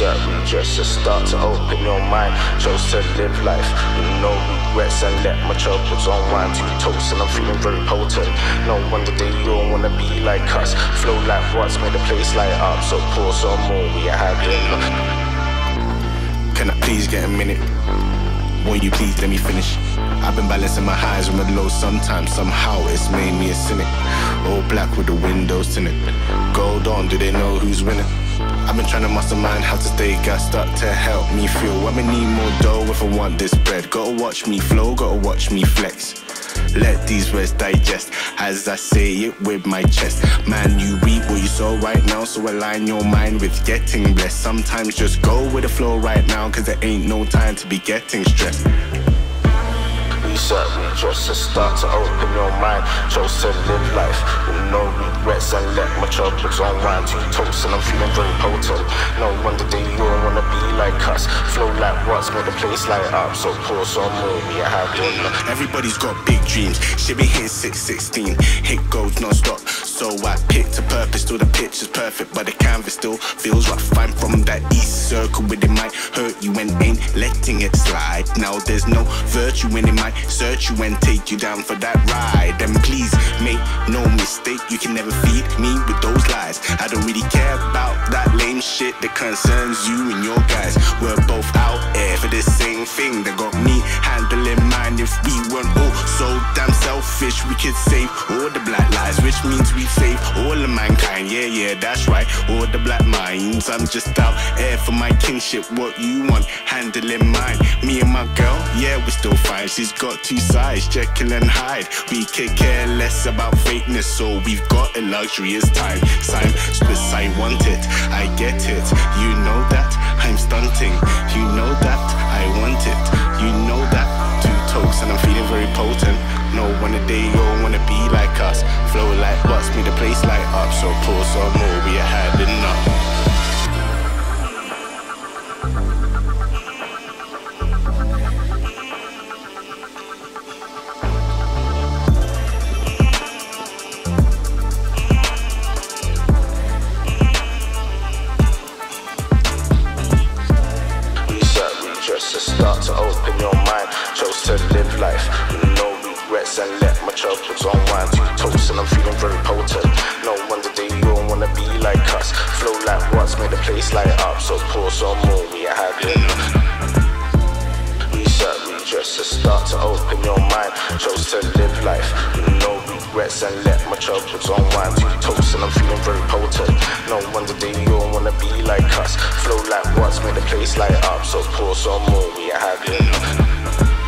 Redress, just start to open your mind. Chose to live life with no regrets and let my troubles unwind. Two tokes and I'm feeling very potent. No wonder they don't wanna be like us. Flow like what's made the place light up. So pour some more, we are having. Can I please get a minute? Won't you please let me finish? I've been balancing my highs with my lows sometimes. Somehow it's made me a cynic. All black with the windows tinted. On, do they know who's winning? I've been trying to mastermind how to stay gassed up to help me feel. I'ma need more dough if I want this bread. Gotta watch me flow, gotta watch me flex. Let these words digest as I say it with my chest. Man, you reap what you sow right now, so align your mind with getting blessed. Sometimes just go with the flow right now, cause there ain't no time to be getting stressed reset, just and start to open your mind. Chose to live life with no regrets and let my troubles unwind. Toast and I'm feeling very potent. No wonder they us. Flow like what's made the place light up. So pour some more, we are having. Everybody's got big dreams. Should be hitting 616. Hit goes non-stop. So I picked a purpose. Still the pitch is perfect, but the canvas still feels rough. I'm from that east circle, but it might hurt you and ain't letting it slide. Now there's no virtue in it might search you and take you down for that ride. And please make no mistake, you can never feed me with those lies. I don't really care about that lame shit that concerns you and your guys. We're both out here for the same thing that got me handling mine. If we weren't all so damn selfish, we could save all the black lives, which means we save all of mankind. Yeah, yeah, that's right, all the black minds. I'm just out here for my kinship. What you want, handling mine. Me and my girl, yeah, we're still fine. She's got two sides, Jekyll and Hyde. We could care less about fakeness, so we've got a luxury. It's time, time, Spits, I want it, I get it. You know that I'm stunting. You know that I want it. You know that two tokes and I'm feeling very potent. No one a day all wanna be like us. Flow like what's me the place light up. So pour some more, start to open your mind. Chose to live life with no regrets and let my troubles unwind. Toast and I'm feeling very potent. No wonder they all wanna be like us. Flow like what's made the place light up. So pour some more, we are having. Redress, to start to open your mind. Chose to live life with no regrets and let my troubles unwind. Toast and I'm feeling very potent. Flow like what's made the place light up. So pour some more, we are having.